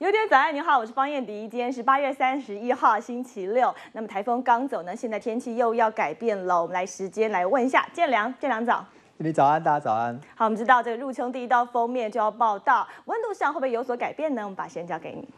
有点早安，你好，我是方燕迪。今天是八月三十一号，星期六。那么台风刚走呢，现在天气又要改变了。我们来时间来问一下建良，建良早。你早安，大家早安。好，我们知道这个入秋第一道封面就要报道，温度上会不会有所改变呢？我们把时间交给你。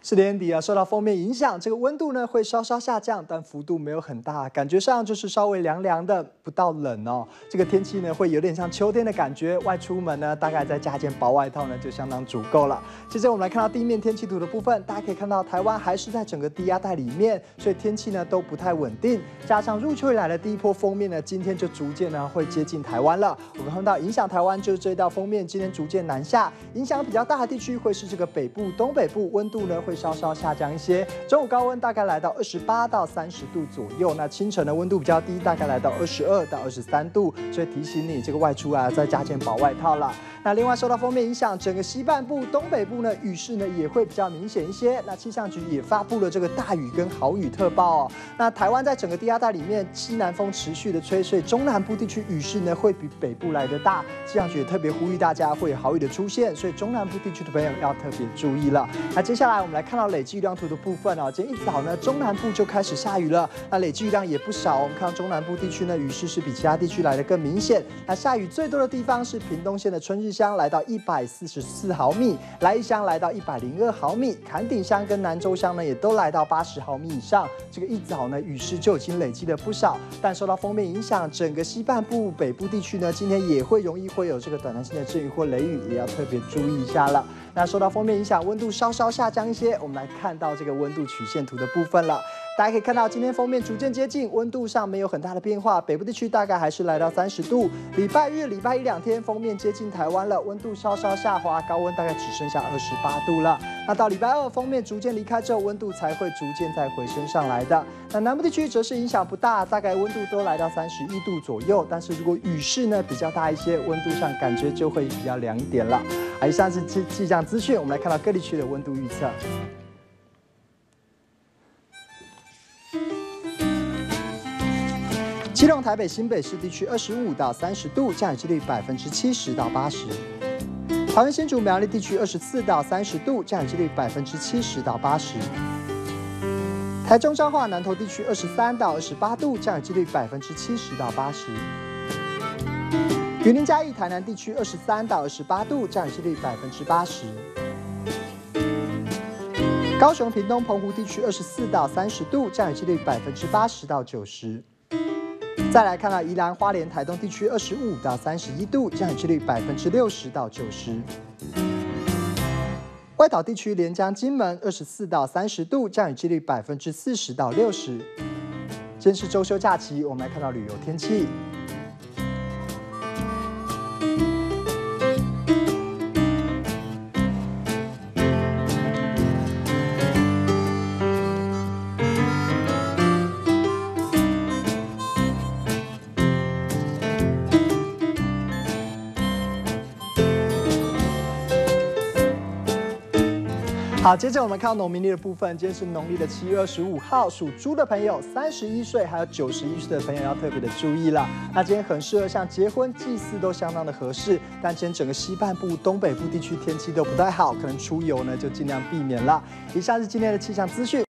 四点，底啊，受到封面影响，这个温度呢会稍稍下降，但幅度没有很大，感觉上就是稍微凉凉的，不到冷哦。这个天气呢会有点像秋天的感觉，外出门呢大概再加件薄外套呢就相当足够了。接着我们来看到地面天气图的部分，大家可以看到台湾还是在整个低压带里面，所以天气呢都不太稳定。加上入秋以来的第一波封面呢，今天就逐渐呢会接近台湾了。我们看到影响台湾就是这一道封面，今天逐渐南下，影响比较大的地区会是这个北部、东北部，温度呢会稍稍下降一些。中午高温大概来到二十八到三十度左右，那清晨的温度比较低，大概来到二十二到二十三度，所以提醒你这个外出啊，再加件薄外套了。那另外受到封面影响，整个西半部、东北部呢雨势呢也会比较明显一些。那气象局也发布了这个大雨跟豪雨特报哦。那台湾在整个低压带里面，西南风持续的吹，所以中南部地区雨势呢会比北部来的大。气象局也特别呼吁大家会有豪雨的出现，所以中南部地区的朋友要特别注意了。那接下来我们来看到累计雨量图的部分哦。今天一早呢，中南部就开始下雨了，那累计雨量也不少。我们看到中南部地区呢，雨势是比其他地区来的更明显。那下雨最多的地方是屏东县的春日乡，来到一百四十四毫米；来义乡来到一百零二毫米；坎顶乡跟南州乡呢，也都来到八十毫米以上。这个一早呢，雨势就已经累积了不少。但受到封面影响，整个西半部、北部地区呢，今天也会容易会有这个短暂性的阵雨或雷雨，也要特别注意一下了。那受到封面影响，温度稍稍下降一些。我们来看到这个温度曲线图的部分了。大家可以看到，今天封面逐渐接近，温度上没有很大的变化。北部地区大概还是来到三十度。礼拜日、礼拜一两天封面接近台湾了，温度稍稍下滑，高温大概只剩下二十八度了。那到礼拜二封面逐渐离开之后，温度才会逐渐再回升上来的。那南部地区则是影响不大，大概温度都来到三十一度左右。但是如果雨势呢比较大一些，温度上感觉就会比较凉一点了。以上是气气象资讯，我们来看到各地区的温度预测。基隆、台北、新北市地区二十五到三十度，降雨几率百分之七十到八十；桃园新竹苗栗地区二十四到三十度，降雨几率百分之七十到八十；台中彰化南投地区二十三到二十八度，降雨几率百分之七十到八十；云林嘉义台南地区二十三到二十八度，降雨几率百分之八十；高雄屏东澎湖地区二十四到三十度，降雨几率百分之八十到九十。再来看看宜兰花莲台东地区二十五到三十一度，降雨几率百分之六十到九十。外岛地区连江金门二十四到三十度，降雨几率百分之四十到六十。今天是周休假期，我们来看到旅游天气。好，接着我们看农民历的部分。今天是农历的七月二十五号，属猪的朋友，三十一岁还有九十一岁的朋友要特别的注意了。那今天很适合像结婚、祭祀都相当的合适。但今天整个西半部、东北部地区天气都不太好，可能出游呢就尽量避免了。以上是今天的气象资讯。